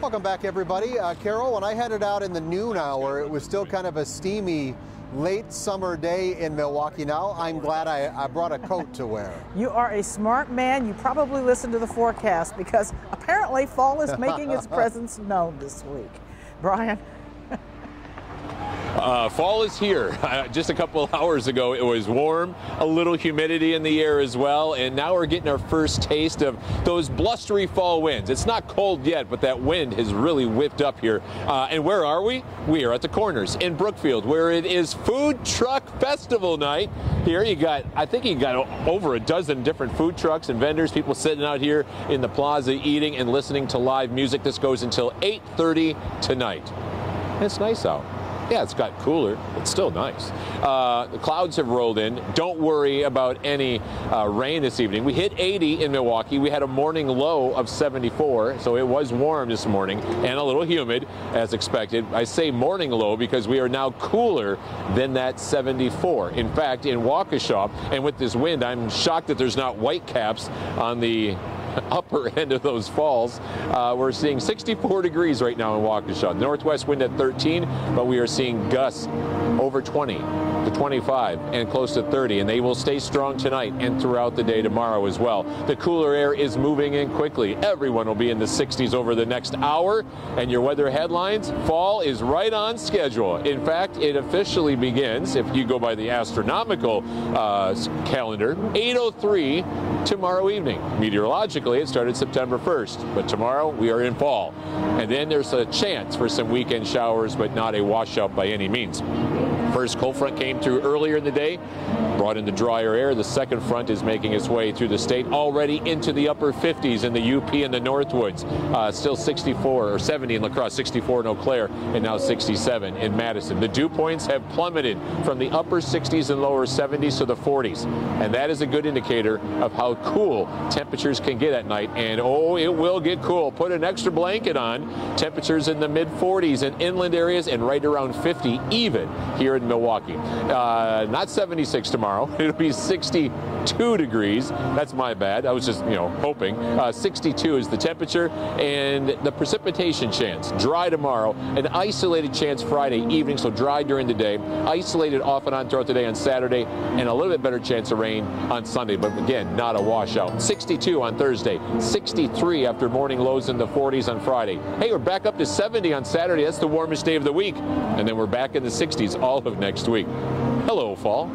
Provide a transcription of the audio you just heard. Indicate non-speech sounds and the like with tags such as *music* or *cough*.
Welcome back, everybody. Uh, Carol, when I headed out in the noon hour, it was still kind of a steamy late summer day in Milwaukee. Now I'm glad I, I brought a coat to wear. You are a smart man. You probably listened to the forecast because apparently fall is making its *laughs* presence known this week. Brian? Uh, fall is here. *laughs* Uh, just a couple *laughs* hours ago, it was warm, a little humidity in the air as well, and now we're getting our first taste of those blustery fall winds. It's not cold yet, but that wind has really whipped up here. Uh, and where are we? We are at the Corners in Brookfield, where it is Food Truck Festival night. Here you got, I think you got over a dozen different food trucks and vendors, people sitting out here in the plaza eating and listening to live music. This goes until 8.30 tonight. It's nice out. Yeah, it's got cooler. It's still nice. Uh, the clouds have rolled in. Don't worry about any uh, rain this evening. We hit 80 in Milwaukee. We had a morning low of 74, so it was warm this morning and a little humid as expected. I say morning low because we are now cooler than that 74. In fact, in Waukesha, and with this wind, I'm shocked that there's not white caps on the *laughs* upper end of those falls. Uh, we're seeing 64 degrees right now in Waukesha. Northwest wind at 13, but we are seeing gusts over 20 to 25 and close to 30, and they will stay strong tonight and throughout the day tomorrow as well. The cooler air is moving in quickly. Everyone will be in the 60s over the next hour, and your weather headlines, fall is right on schedule. In fact, it officially begins, if you go by the astronomical uh, calendar, 8.03 tomorrow evening. Meteorologically, it started September 1st, but tomorrow we are in fall. And then there's a chance for some weekend showers, but not a washout by any means. First cold front came through earlier in the day, brought in the drier air. The second front is making its way through the state, already into the upper 50s in the UP and the Northwoods. Uh, still 64 or 70 in La Crosse, 64 in Eau Claire, and now 67 in Madison. The dew points have plummeted from the upper 60s and lower 70s to the 40s, and that is a good indicator of how cool temperatures can get at night. And oh, it will get cool. Put an extra blanket on. Temperatures in the mid 40s in inland areas and right around 50 even here in Milwaukee. Uh, not 76 tomorrow. *laughs* It'll be 62 degrees. That's my bad. I was just, you know, hoping. Uh, 62 is the temperature and the precipitation chance. Dry tomorrow. An isolated chance Friday evening, so dry during the day. Isolated off and on throughout the day on Saturday, and a little bit better chance of rain on Sunday. But again, not a washout. 62 on Thursday. 63 after morning lows in the 40s on Friday. Hey, we're back up to 70 on Saturday. That's the warmest day of the week. And then we're back in the 60s all of next week. Hello, fall.